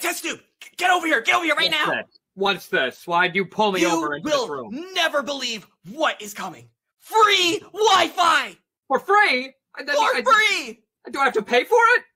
test tube. Get over here. Get over here right What's now. This? What's this? Why do you pull me you over into this room? You will never believe what is coming. Free Wi-Fi. For free? I, For I, free. do I have to pay for it?